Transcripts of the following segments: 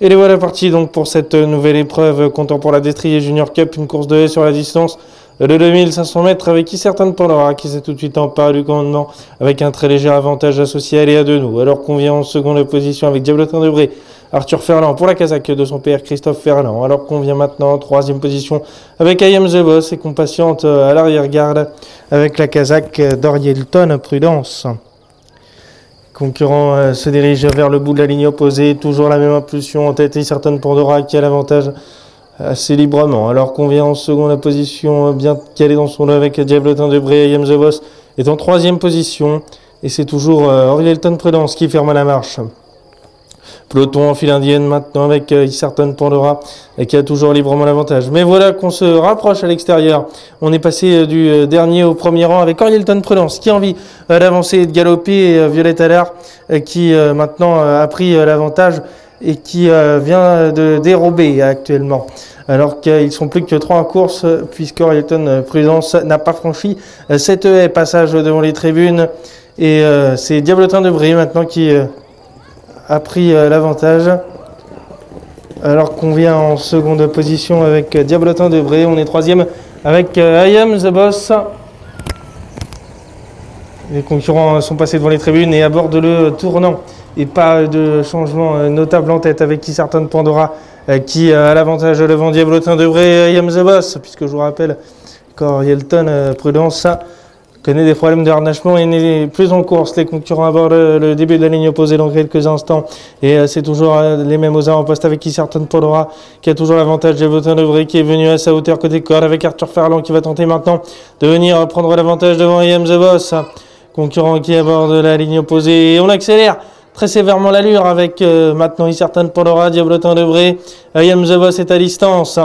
Et les voilà partis donc pour cette nouvelle épreuve comptant pour la Destrier Junior Cup, une course de haie sur la distance de 2500 mètres avec qui certaines Pandora qui s'est tout de suite emparé du commandement avec un très léger avantage associé à Léa de nous. Alors qu'on vient en seconde position avec Diablotin de Bré, Arthur Ferland pour la casaque de son père Christophe Ferland. Alors qu'on vient maintenant en troisième position avec I Am The Boss et qu'on patiente à l'arrière-garde avec la casaque d'Orielton Prudence. Concurrent euh, se dirige vers le bout de la ligne opposée, toujours la même impulsion en tête et certaines Pandora qui a l'avantage assez librement. Alors qu'on vient en seconde position, euh, bien calé dans son lot avec Diablotin de Bré, Yam The Boss est en troisième position et c'est toujours euh, Prudence qui ferme la marche. Peloton en file indienne maintenant avec euh, et qui a toujours librement l'avantage. Mais voilà qu'on se rapproche à l'extérieur. On est passé euh, du euh, dernier au premier rang avec Orielton Prudence qui a envie d'avancer et de galoper et Violette Allard qui maintenant a pris l'avantage et qui vient de dérober actuellement. Alors qu'ils sont plus que trois en course puisque Orielton Prudence n'a pas franchi cette haie passage devant les tribunes et c'est Diablotin de Brie maintenant qui a pris euh, l'avantage. Alors qu'on vient en seconde position avec euh, Diablotin de on est troisième avec euh, I Am The Boss. Les concurrents sont passés devant les tribunes et abordent le tournant. Et pas de changement notable en tête avec certains Pandora qui a l'avantage devant Diablotin de et I Am The Boss, puisque je vous rappelle qu'Orielton Prudence connaît des problèmes de harnachement et n'est plus en course. Les concurrents abordent le, début de la ligne opposée dans quelques instants. Et euh, c'est toujours euh, les mêmes aux en poste avec qui certaines Paulora, qui a toujours l'avantage de de Vrai qui est venu à sa hauteur côté corde avec Arthur Ferland qui va tenter maintenant de venir prendre l'avantage devant IM The Boss. Concurrent qui aborde la ligne opposée et on accélère très sévèrement l'allure avec euh, maintenant certaine Pandora, Diablotin de Bray, I Am The Boss est à distance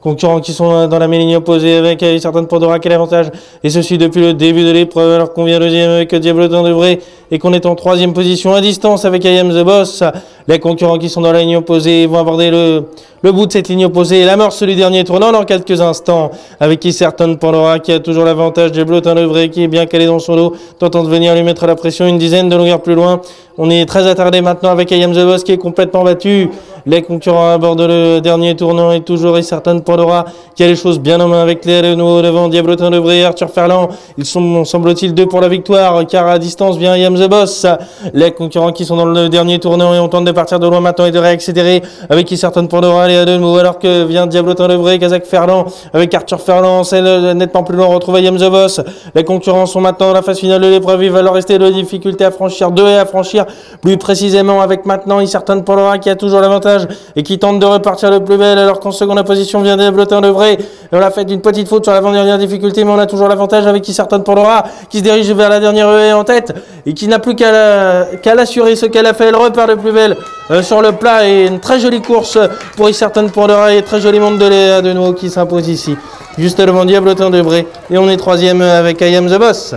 concurrents qui sont dans la ligne opposée avec une certaine Pandora qui a l'avantage. Et ceci depuis le début de l'épreuve, alors qu'on vient deuxième avec Diablotin de Vrai et qu'on est en troisième position à distance avec I Am The Boss. Les concurrents qui sont dans la ligne opposée vont aborder le, le bout de cette ligne opposée l'amorce du dernier tournant dans quelques instants avec qui certaines Pandora qui a toujours l'avantage Diablotin de Vrai qui est bien calé dans son dos, tentant de venir lui mettre la pression une dizaine de longueurs plus loin. On est très attardé maintenant avec I Am The Boss qui est complètement battu. Les concurrents abordent le dernier tournant et toujours et certaines Pandora qui a les choses bien en main avec les Renault devant Diablotin de Arthur Ferland. Ils sont, semble-t-il, deux pour la victoire car à distance vient Yam the Boss. Les concurrents qui sont dans le dernier tournant et on tente de partir de loin maintenant et de réaccélérer avec qui certaines Pandora les Renault alors que vient Diablotin de Bray, Kazakh Ferland avec Arthur Ferland, celle nettement plus loin retrouve Yam the Boss. Les concurrents sont maintenant dans la phase finale de l'épreuve. Il va leur rester de difficulté à franchir, deux et à franchir plus précisément avec maintenant une certaine Pandora qui a toujours l'avantage et qui tente de repartir le plus belle alors qu'en seconde position vient Diablotin de Vrai. On a fait une petite faute sur l'avant-dernière difficulté, mais on a toujours l'avantage avec qui Pandora qui se dirige vers la dernière haie en tête et qui n'a plus qu'à l'assurer ce qu'elle a fait. Elle repart le plus belle euh, sur le plat et une très jolie course pour certaines Pandora et très joli monde de Léa de nouveau qui s'impose ici. Juste devant Diablotin de Bray et on est troisième avec I Am The Boss.